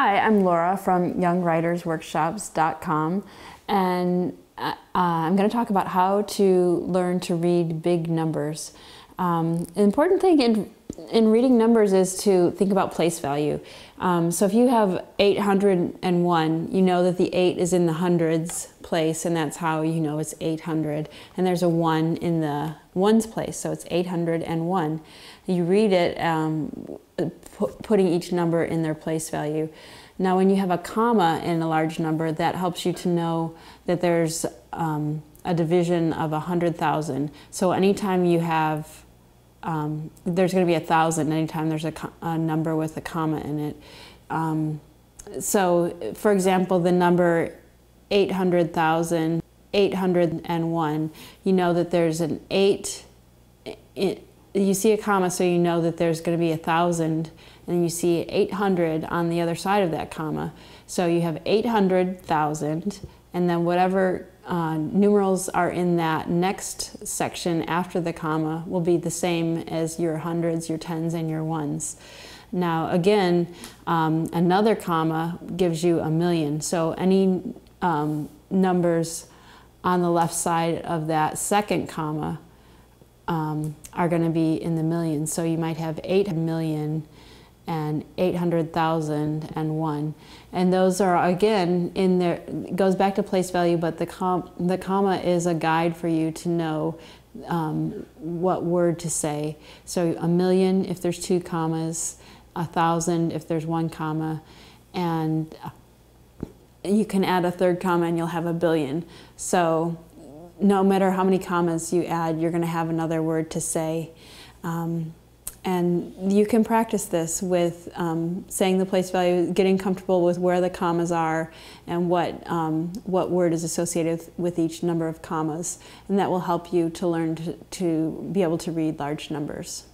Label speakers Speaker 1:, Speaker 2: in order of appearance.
Speaker 1: Hi, I'm Laura from YoungWritersWorkshops.com, and uh, I'm going to talk about how to learn to read big numbers. Um, the important thing in, in reading numbers is to think about place value. Um, so if you have 801, you know that the 8 is in the hundreds place, and that's how you know it's 800. And there's a 1 in the ones place, so it's 801. You read it um, putting each number in their place value. Now, when you have a comma in a large number, that helps you to know that there's um, a division of 100,000. So anytime you have, um, there's going to be a thousand anytime there's a, a, number with a comma in it. Um, so, for example, the number 800,000, 801, you know that there's an 8 it, you see a comma so you know that there's going to be a thousand and you see 800 on the other side of that comma so you have 800,000 and then whatever uh, numerals are in that next section after the comma will be the same as your hundreds, your tens, and your ones. Now again, um, another comma gives you a million. So any um, numbers on the left side of that second comma um, are going to be in the millions. So you might have 8 million and 800,000 and one. And those are, again, in there, goes back to place value, but the, com the comma is a guide for you to know um, what word to say. So a million if there's two commas, a thousand if there's one comma, and you can add a third comma and you'll have a billion. So no matter how many commas you add, you're going to have another word to say. Um, and you can practice this with um, saying the place value, getting comfortable with where the commas are and what, um, what word is associated with each number of commas. And that will help you to learn to, to be able to read large numbers.